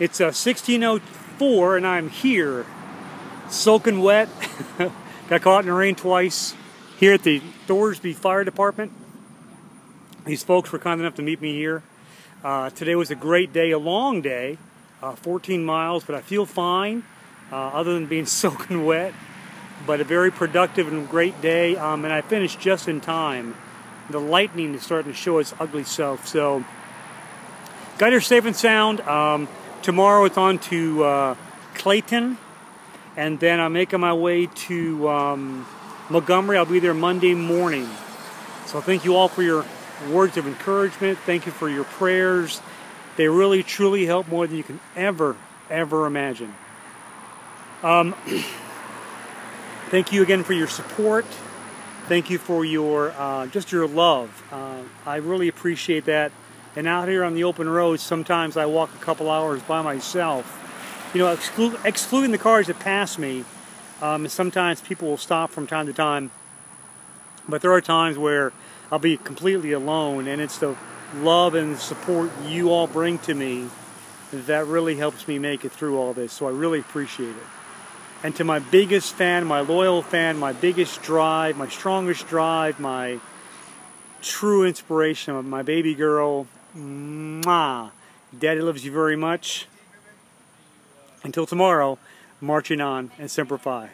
It's a 1604 and I'm here, soaking wet. Got caught in the rain twice here at the Thorsby Fire Department. These folks were kind enough to meet me here. Uh, today was a great day, a long day, uh, 14 miles, but I feel fine uh, other than being soaking wet. But a very productive and great day, um, and I finished just in time. The lightning is starting to show its ugly self, so got here safe and sound. Um, tomorrow it's on to uh, Clanton, and then I'm making my way to um, Montgomery. I'll be there Monday morning. So thank you all for your words of encouragement. Thank you for your prayers. They really, truly help more than you can ever, ever imagine. Um, thank you again for your support. Thank you for your uh, just your love. Uh, I really appreciate that. And out here on the open road, sometimes I walk a couple hours by myself. You know, exclu excluding the cars that pass me, um, sometimes people will stop from time to time. But there are times where I'll be completely alone, and it's the love and support you all bring to me that really helps me make it through all this. So I really appreciate it. And to my biggest fan, my loyal fan, my biggest drive, my strongest drive, my true inspiration, my baby girl, Mwah. Daddy loves you very much. Until tomorrow, marching on and Semper Fi.